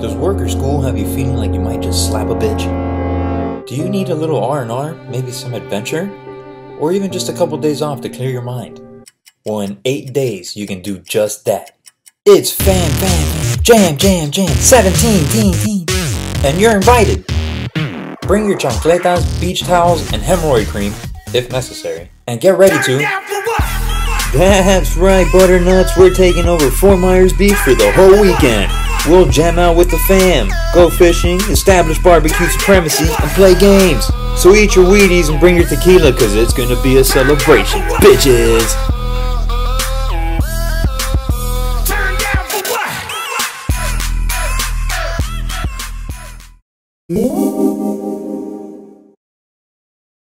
Does work or school have you feeling like you might just slap a bitch? Do you need a little R&R, maybe some adventure? Or even just a couple days off to clear your mind? Well, in 8 days you can do just that. It's Fam Fam Jam Jam Jam 17 teen, teen. And you're invited! Bring your chancletas, beach towels, and hemorrhoid cream, if necessary. And get ready to... That's right, Butternuts, we're taking over Fort Myers Beach for the whole weekend. We'll jam out with the fam, go fishing, establish barbecue supremacy, and play games. So eat your Wheaties and bring your tequila, cause it's gonna be a celebration, bitches!